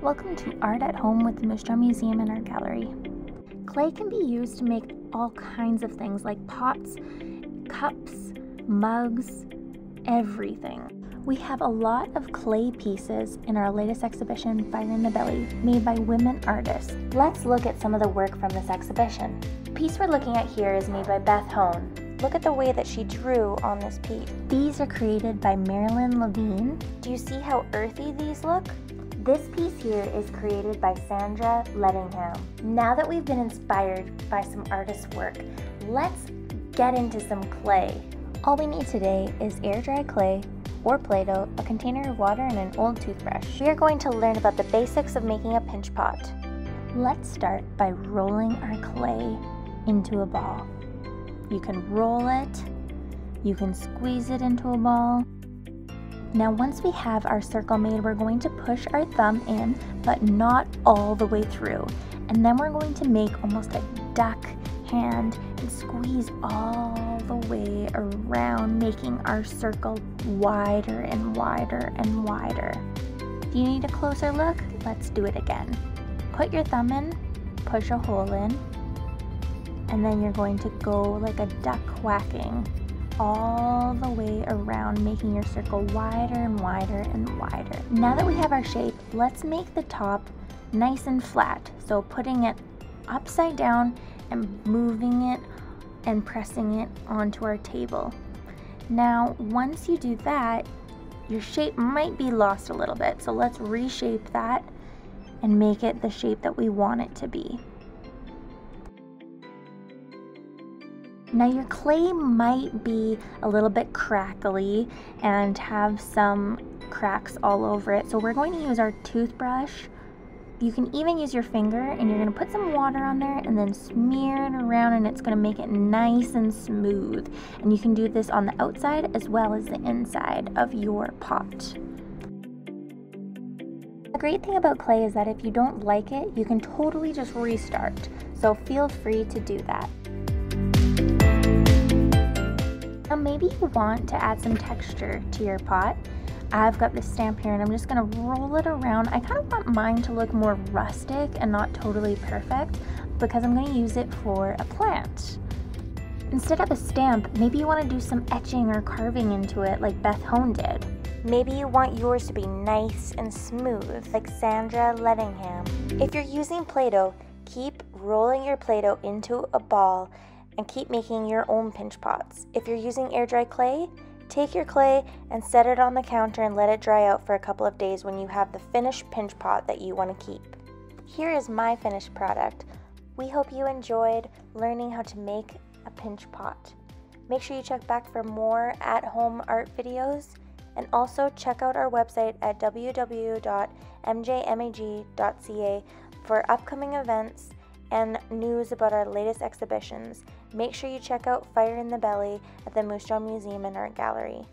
Welcome to Art at Home with the Moose Museum and Art Gallery. Clay can be used to make all kinds of things like pots, cups, mugs, everything. We have a lot of clay pieces in our latest exhibition, Fire in the Belly, made by women artists. Let's look at some of the work from this exhibition. The piece we're looking at here is made by Beth Hone. Look at the way that she drew on this piece. These are created by Marilyn Levine. Do you see how earthy these look? This piece here is created by Sandra Ledingham. Now that we've been inspired by some artist work, let's get into some clay. All we need today is air dry clay, or Play-Doh, a container of water, and an old toothbrush. We are going to learn about the basics of making a pinch pot. Let's start by rolling our clay into a ball. You can roll it, you can squeeze it into a ball. Now once we have our circle made, we're going to push our thumb in, but not all the way through. And then we're going to make almost a duck hand and squeeze all the way around, making our circle wider and wider and wider. Do you need a closer look? Let's do it again. Put your thumb in, push a hole in, and then you're going to go like a duck quacking all the way around, making your circle wider and wider and wider. Now that we have our shape, let's make the top nice and flat. So putting it upside down and moving it and pressing it onto our table. Now, once you do that, your shape might be lost a little bit. So let's reshape that and make it the shape that we want it to be. Now your clay might be a little bit crackly and have some cracks all over it. So we're going to use our toothbrush you can even use your finger and you're going to put some water on there and then smear it around and it's going to make it nice and smooth. And you can do this on the outside as well as the inside of your pot. The great thing about clay is that if you don't like it, you can totally just restart. So feel free to do that. Maybe you want to add some texture to your pot. I've got this stamp here and I'm just gonna roll it around. I kind of want mine to look more rustic and not totally perfect because I'm gonna use it for a plant. Instead of a stamp, maybe you wanna do some etching or carving into it like Beth Hone did. Maybe you want yours to be nice and smooth like Sandra Ledingham. If you're using Play-Doh, keep rolling your Play-Doh into a ball and keep making your own pinch pots. If you're using air dry clay, Take your clay and set it on the counter and let it dry out for a couple of days when you have the finished pinch pot that you want to keep. Here is my finished product. We hope you enjoyed learning how to make a pinch pot. Make sure you check back for more at home art videos and also check out our website at www.mjmag.ca for upcoming events and news about our latest exhibitions. Make sure you check out Fire in the Belly at the Moose Jaw Museum and Art Gallery.